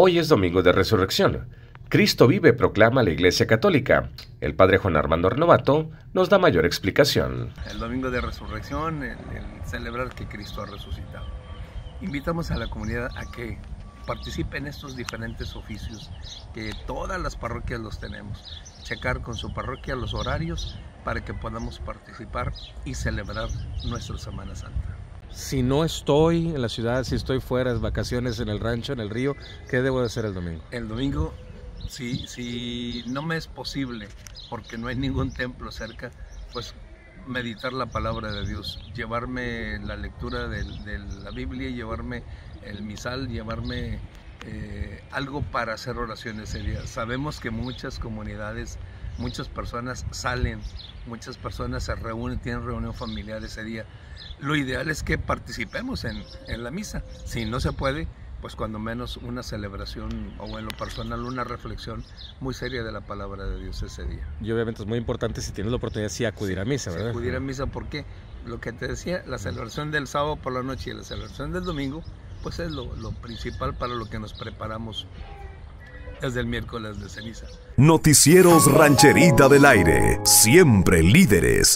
Hoy es Domingo de Resurrección. Cristo vive, proclama la Iglesia Católica. El Padre Juan Armando Renovato nos da mayor explicación. El Domingo de Resurrección, el, el celebrar que Cristo ha resucitado. Invitamos a la comunidad a que participe en estos diferentes oficios, que todas las parroquias los tenemos. Checar con su parroquia los horarios para que podamos participar y celebrar nuestra Semana Santa si no estoy en la ciudad, si estoy fuera, de vacaciones en el rancho, en el río, ¿qué debo de hacer el domingo? El domingo, si, si no me es posible, porque no hay ningún templo cerca, pues meditar la palabra de Dios, llevarme la lectura de la Biblia, llevarme el misal, llevarme eh, algo para hacer oración ese día. Sabemos que muchas comunidades, muchas personas salen, muchas personas se reúnen, tienen reunión familiar ese día. Lo ideal es que participemos en, en la misa. Si no se puede, pues cuando menos una celebración o en lo personal una reflexión muy seria de la palabra de Dios ese día. Y obviamente es muy importante si tienes la oportunidad sí acudir a misa, ¿verdad? acudir a misa porque lo que te decía, la celebración del sábado por la noche y la celebración del domingo pues es lo, principal para lo que nos preparamos desde el miércoles de ceniza. Noticieros Rancherita del Aire, siempre líderes.